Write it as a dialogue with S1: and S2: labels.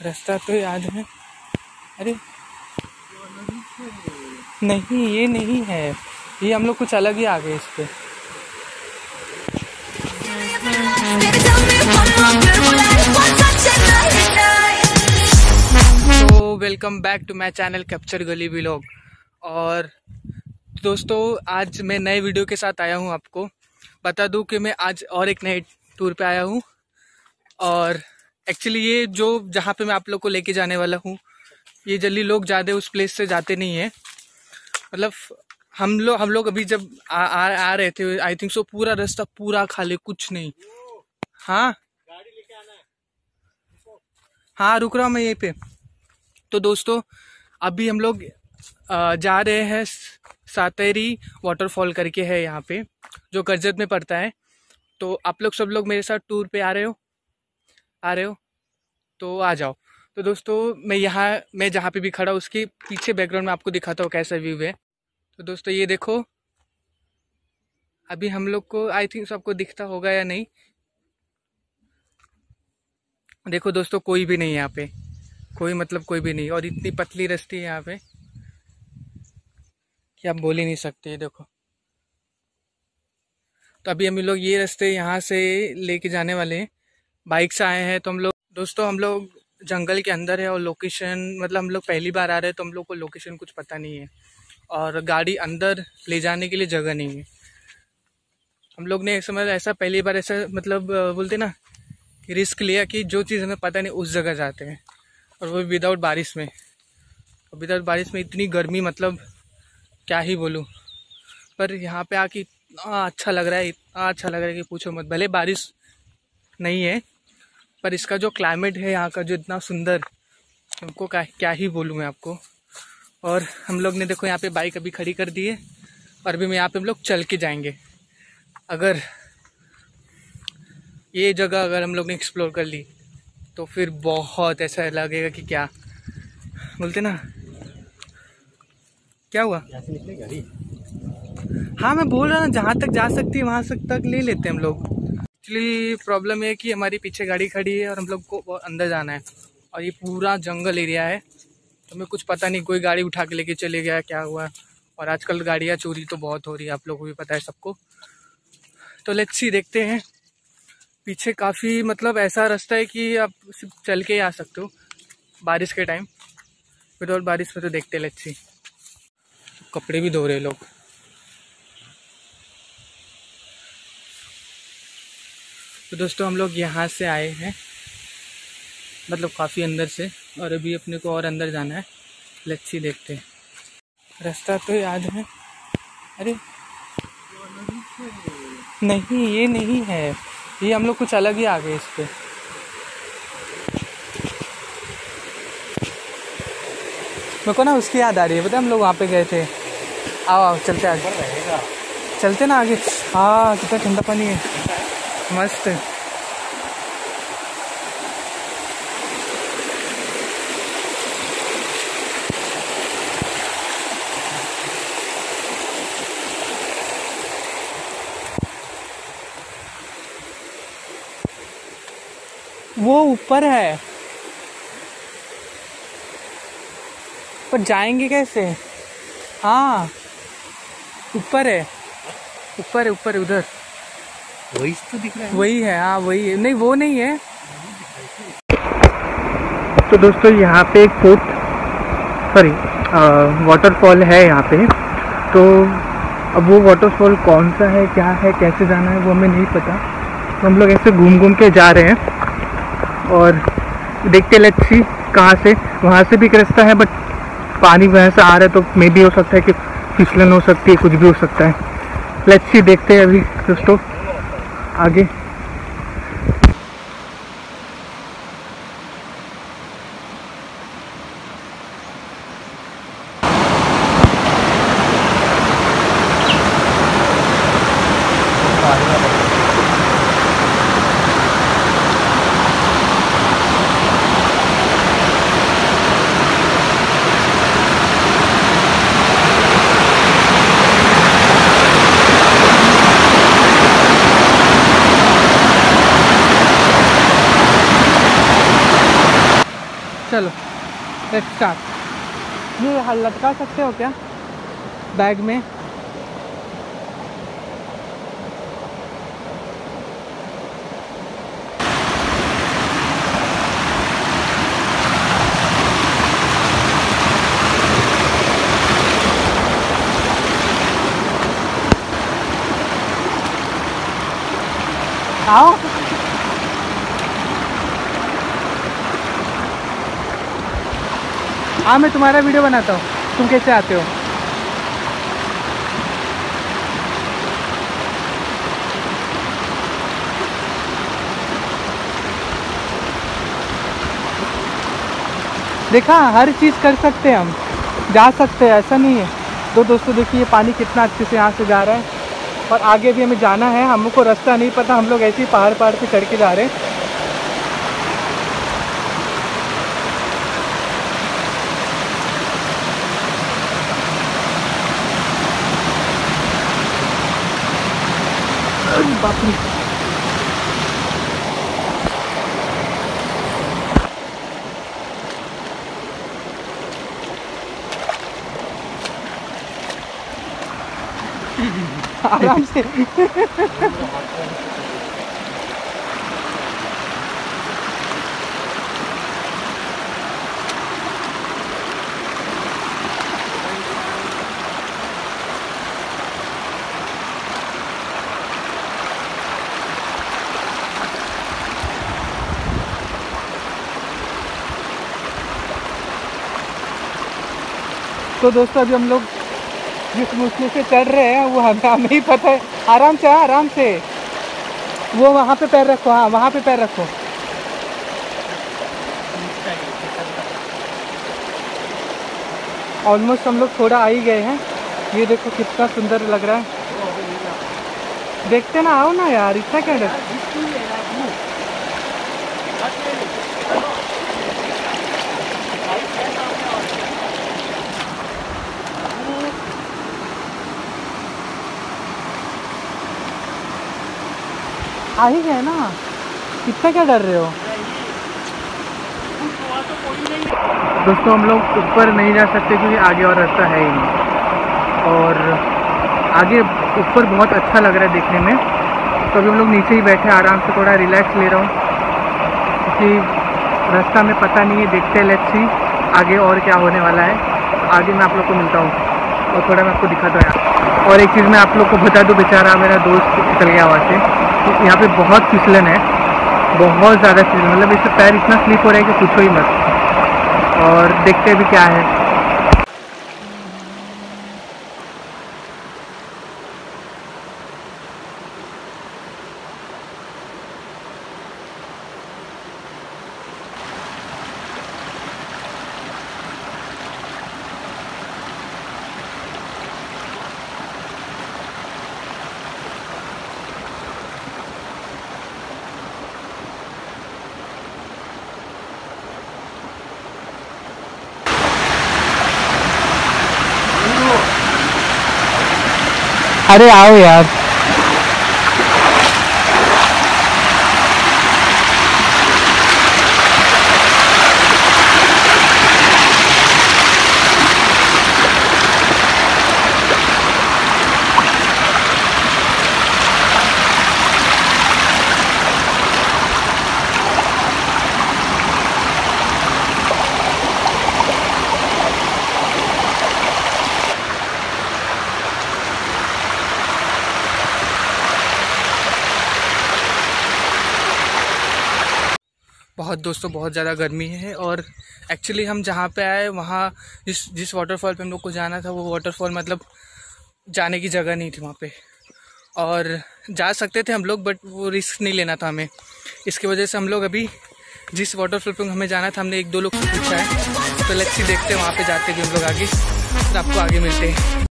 S1: रास्ता तो याद है। अरे। नहीं ये नहीं है। ये हम लोग कुछ अलग ही आ गए इस पे।
S2: Baby, tell me one more good what I want touching night.
S1: तो welcome back to my channel capture Gali vlog और दोस्तों आज मैं नए वीडियो के साथ आया हूँ आपको। बता दूँ कि मैं आज और एक नए टूर पे आया हूँ। और एक्चुअली ये जो जहाँ पे मैं आप लोग को लेके जाने वाला हूँ ये जल्दी लोग ज़्यादा उस प्लेस से जाते नहीं हैं। मतलब हम लोग हम लोग अभी जब आ, आ, आ रहे थे आई थिंक सो पूरा रास्ता पूरा खाली कुछ नहीं। हाँ? हाँ रुक रहा हूँ मैं यहीं पे। तो दोस्तों अभी हम लोग जा रहे हैं सातेरी वाटरफॉल करके है यहाँ पे जो करजत में पड़ता है। तो आप लोग सब लोग मेरे साथ टूर पे आ रहे हो? आ रहे हो तो आ जाओ। तो दोस्तों, मैं यहाँ, मैं जहाँ पे भी खड़ा हूँ, उसके पीछे बैकग्राउंड में आपको दिखाता हूँ कैसा व्यू है। तो दोस्तों, ये देखो, अभी हम लोग को आई थिंक आपको दिखता होगा या नहीं। देखो दोस्तों, कोई भी नहीं यहाँ पे। कोई मतलब कोई भी नहीं, और इतनी पतली रस्ती है यहाँ पे कि आप बोल ही नहीं सकते देखो। तो अभी हम लोग ये रास्ते यहाँ से लेके जाने वाले हैं। बाइक से आए हैं तो हम लोग, दोस्तों हम लोग जंगल के अंदर है और लोकेशन मतलब हम लोग पहली बार आ रहे हैं तो हम लोग को लोकेशन कुछ पता नहीं है। और गाड़ी अंदर ले जाने के लिए जगह नहीं है। हम लोग ने समझ ऐसा पहली बार ऐसा मतलब बोलते ना, कि रिस्क लिया कि जो चीज़ हमें पता नहीं उस जगह जाते हैं। और वो विदाउट बारिश में। और विदाउट बारिश में इतनी गर्मी मतलब क्या ही बोलूँ। पर यहाँ पे आके इतना अच्छा लग रहा है, इतना अच्छा लग रहा है कि पूछो मत, भले बारिश नहीं है पर इसका जो क्लाइमेट है यहाँ का जो इतना सुंदर उनको क्या क्या ही बोलूँ मैं आपको। और हम लोग ने देखो यहाँ पे बाइक अभी खड़ी कर दी है और अभी मैं यहाँ पे हम लोग चल के जाएँगे। अगर ये जगह अगर हम लोग ने एक्सप्लोर कर ली तो फिर बहुत ऐसा लगेगा कि क्या बोलते ना। क्या हुआ? हाँ मैं बोल रहा हूँ जहाँ तक जा सकती है वहाँ तक ले लेते हैं हम लोग। एक्चुअली प्रॉब्लम है कि हमारी पीछे गाड़ी खड़ी है और हम लोग को अंदर जाना है। और ये पूरा जंगल एरिया है। तो हमें कुछ पता नहीं, कोई गाड़ी उठा के लेके चले गया, क्या हुआ। और आजकल गाड़ियाँ चोरी तो बहुत हो रही है, आप लोगों को भी पता है सबको। तो लेट्स सी देखते हैं। पीछे काफ़ी मतलब ऐसा रास्ता है कि आप सिर्फ़ चल के ही आ सकते हो, बारिश के टाइम विदाउट बारिश में तो देखते लेट्स सी कपड़े भी धो रहे लोग। तो दोस्तों, हम लोग यहाँ से आए हैं मतलब काफ़ी अंदर से, और अभी अपने को और अंदर जाना है। लच्छी देखते हैं। रास्ता तो याद है। अरे, नहीं, ये नहीं है। ये हम लोग कुछ अलग ही आ गए इस पर मेरे को ना उसकी याद आ रही है। पता हम लोग वहाँ पे गए थे। आओ आओ, चलते आगे। चलते ना आगे। हाँ कितना ठंडा पानी है। मस्त। वो ऊपर है। पर जाएँगे कैसे? हाँ। ऊपर है। ऊपर है ऊपर उधर।
S3: वही तो दिख रहा है।
S1: वही है हाँ वही है। नहीं वो नहीं है। तो दोस्तों यहाँ पे एक फोर्ट सॉरी वाटरफॉल है यहाँ पे। तो अब वो वाटरफॉल कौन सा है क्या है कैसे जाना है वो हमें नहीं पता। तो हम लोग ऐसे घूम घूम के जा रहे हैं। और देखते लच्छी कहाँ से। वहाँ से भी एक रास्ता है बट पानी वहाँ से आ रहा है तो मे भी हो सकता है कि फिसलन हो सकती है कुछ भी हो सकता है। लच्छी देखते हैं अभी दोस्तों। आगे। लेट्स स्टार्ट ये लटका सकते हो क्या? बैग में? आओ। हाँ मैं तुम्हारा वीडियो बनाता हूँ। तुम कैसे आते हो? देखा, हर चीज़ कर सकते हैं हम। जा सकते हैं, ऐसा नहीं है। तो दोस्तों, देखिए, ये पानी कितना अच्छे से यहाँ से जा रहा है। और आगे भी हमें जाना है। हमको रास्ता नहीं पता, हम लोग ऐसे ही पहाड़ पहाड़ पे चढ़ के जा रहे हैं। अरे बाप रे आराम से तो दोस्तों अभी हम लोग जिस मुश्किल से चढ़ रहे हैं वो हमें हमें ही पता है। आराम से हाँ, आराम से। वो वहाँ पे पैर रखो हाँ वहाँ पे पैर रखो। ऑलमोस्ट हम लोग थोड़ा आ ही गए हैं। ये देखो कितना सुंदर लग रहा है। देखते ना आओ ना यार इतना क्या डर। आ ही गए ना। इतना क्या डर रहे हो? दोस्तों, हम लोग ऊपर नहीं जा सकते क्योंकि आगे और रास्ता है ही नहीं। और आगे ऊपर बहुत अच्छा लग रहा है देखने में। तो अभी हम लोग नीचे ही बैठे आराम से थोड़ा रिलैक्स ले रहा हूँ। क्योंकि रास्ता में पता नहीं है, देखते लेट्स सी आगे और क्या होने वाला है। आगे मैं आप लोग को मिलता हूँ और थोड़ा मैं आपको दिखाता हूँ और एक चीज़ मैं आप लोग को बता दूँ, बेचारा मेरा दोस्त चल गया वहाँ से। यहाँ पे बहुत फिसलन है। बहुत ज़्यादा फिसलन मतलब इससे पैर इतना स्लिप हो रहा है कि कुछ ही मत। और देखते भी क्या है। अरे आओ यार। बहुत दोस्तों, बहुत ज़्यादा गर्मी है और एक्चुअली हम जहाँ पे आए, वहाँ जिस जिस वाटरफॉल पे हम लोग को जाना था, वो वाटरफॉल मतलब जाने की जगह नहीं थी वहाँ पे। और जा सकते थे हम लोग बट वो रिस्क नहीं लेना था हमें। इसकी वजह से हम लोग अभी जिस वाटरफॉल पे हमें जाना था, हमने एक दो लोग से पूछा है। तो सी देखते हैं वहाँ पर जाते भी हम लोग आगे, फिर आपको आगे मिलते हैं।